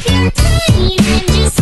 If you can just